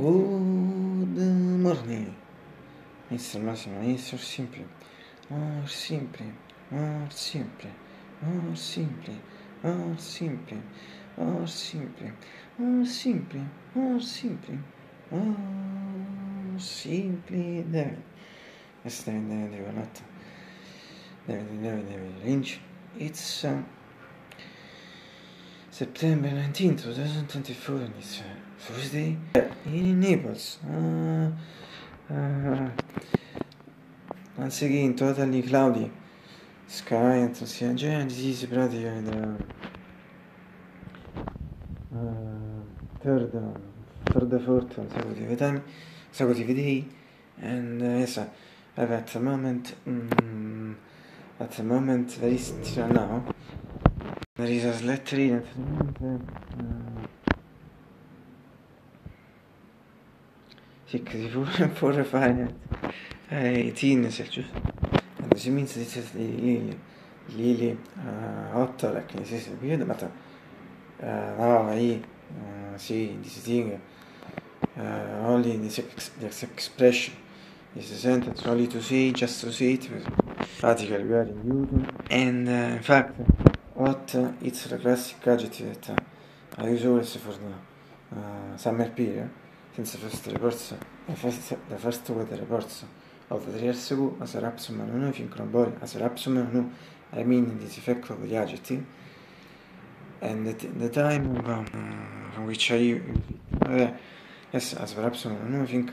Good morning. Mr. Massimo, Mr. your simple. Or simple, or simple, or simple, or simple, or simple, or simple, or simple, or simple, David. Yes, David, David, David, not. David, David, David Lynch. It's uh, September 19th, 2024, and Thursday in Naples. Uh, uh, once again, totally cloudy sky and sia già disease pratica da uh, third third fourth consecutive time consecutive day and uh, yes uh, at the moment um, at the moment there is now there is a slight rain at the moment uh, 64 fine18 18 lili lili ottarak neyse biliyor da mata daha iyi si distingue only in this, this expression. Is the sentence only to see just to see it practically we are in Newton and eh, uh, in fact what uh, it's the classic adjective that uh, I use always for the uh, summer period? Since the first reports the first, the first weather reports of the three years ago as a rapsum and no think body as a rapsum no I mean this effect of the adjective and the, the time um, from which I uh, yes as a rapsum no think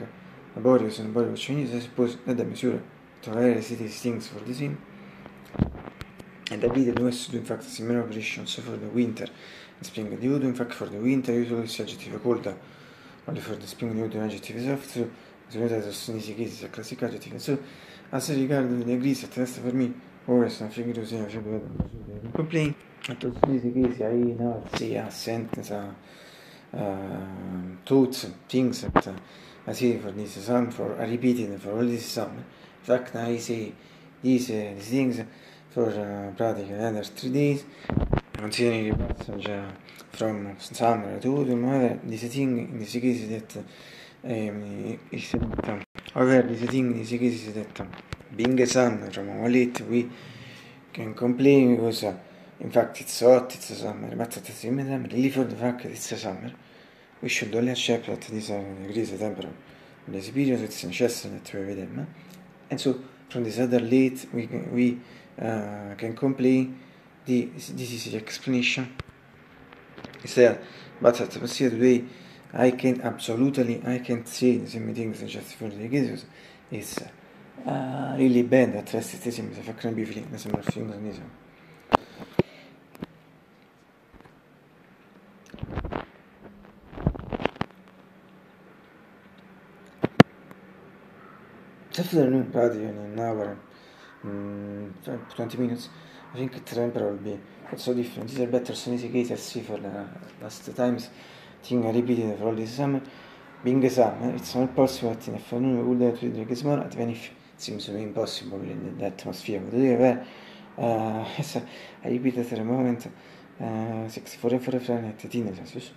a body is a body which I suppose that the measure to various these things for the scene and I did US do in fact similar operations for the winter. And spring di in fact for the winter usually it's adjective cold ale fără despiunea de adjectivizar, Звезда за снизились, классика адъективица. Аз се ригар да не гри се, трябва да се върми. Ора съм ще ги дозия, ще бъда. Купли. А то снизили се, ай, на, си, а, сентенса, тутс, тингсът, а си върни се сам, for a repeating, for all this sum. Факт на и си, и се, these things, for practical learners 3 days, considering the passage from summer to autumn however this thing in this case that is that however this thing in this case is that being a summer from late we can complain because uh, in fact it's hot it's summer but at the same time really for the fact that it's summer we should only accept that this uh, degrees temperature in this period it's necessary that we with them and so from this other late we we uh, can complain the disease explanation. He said, but at the today, I can absolutely, I can see the meetings just for the cases. It's uh, really bad at racism, if I can be free, as a Marxism. تفضل بعد يعني ناورا 20 minutes think temper will be it's so different. These are better as see for the last times. Thing I repeated for all this summer. Being a summer it's not possible. That in a afternoon would have to drink small even if it seems to be impossible in the atmosphere. But where uh, yes, I repeated for a moment. Uh, 64 and 4 Fahrenheit 18 Celsius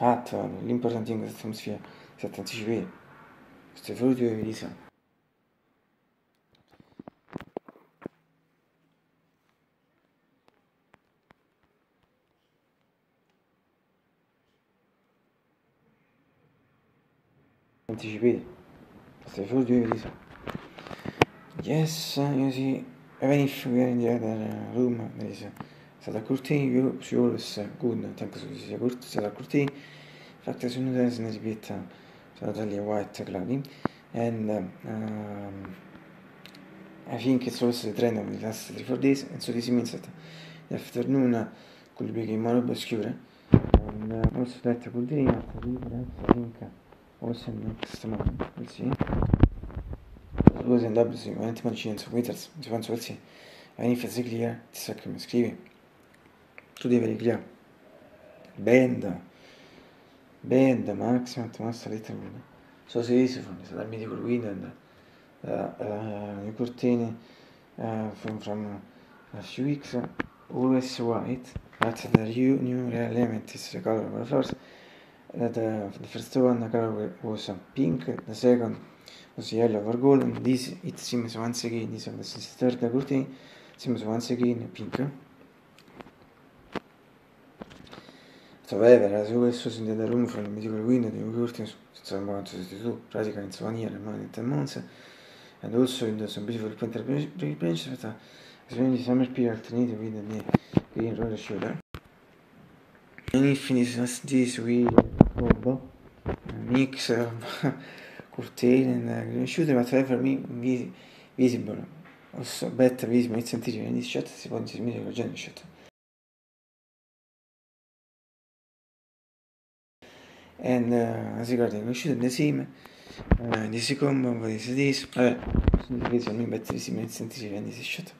ah, l'important thing is atmosphere. Si anticipi queste frutti e vedi anticipated. Queste frutti e vedi Yes, you see, even if we in the other room, there is a curtain, you, she always good, thanks to this curtain, curtain. In fact, as soon as I repeat, totally white cloudy, and um, I think it's also the trend of the last three four days, and so this means that the afternoon could be more obscure, and uh, also that could be after the non sistema Chelsea Scusa se andavo sicuramente Mancini su Wizards Mi penso che sì. Veni fai clear Ti sa che mi scrivi. Tu devi riclear Bend Bend Maxima Tomassa Letter 1 So se dice Fondi Sta dal medico Weekend I curtini From from A few weeks Always white After the new real element Is the color of the flowers the, the first one the color was pink, the second was yellow or golden. This it seems once again, this is the third curtain, seems once again pink. However, as also seen in the room from the medical window, the curtains, some want to do radical in Swania and Monet and Monza, and also in the some beautiful painter branches, but as many summer period alternative with the green roller shoulder. And if finishes this with mix of curtain uh, shooter, but however me vis- visible, also better visible, it's anterior in this shot, si può distinguere con genere shot. And uh, as regarding the shooter, the same, uh, this combo, what is this? Vabbè, sono di me better visible, it's anterior in this shot.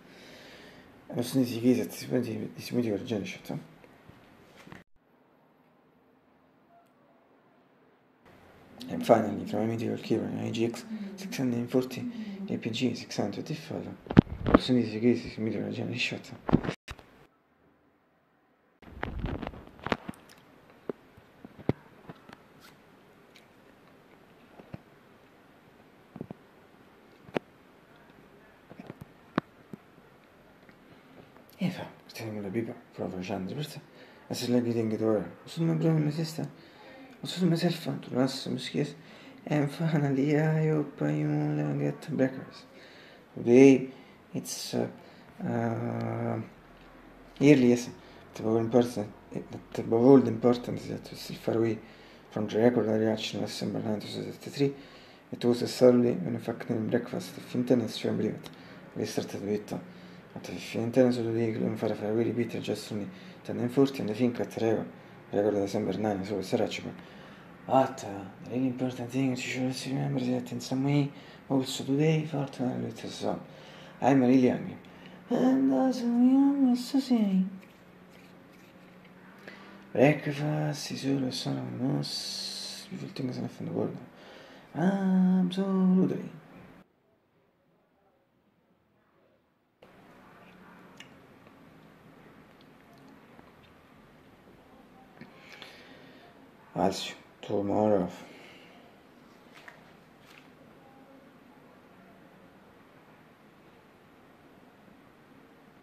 And sono di chiesa, si può distinguere con genere shot. And finally, from a medical keyboard, IGX 640, APG 624, sono di chiesa, si medical genere shot. E fa, stiamo la pipa, proprio 100%. E se leggi denke door, sono mijn broer en sister. Och så myself to last muskis. And finally, I hope you will get breakfast. Today, it's uh, uh, early, yes. It was important. It was important that was still far away from the record reaction of December 1973. It was a solely manufacturing breakfast. Fintennis cioè brivet. Vi started with att fintennis och det glömde fara för really bitter just only. Den en furt and the think at record. Record December 9 so sarà ci But uh, the really important thing you should remember that in some way, also today, fortunately, it is so. I'm really young. And as young as to say. Breakfast is of the most beautiful things in the world. Absolutely. I'll see you tomorrow.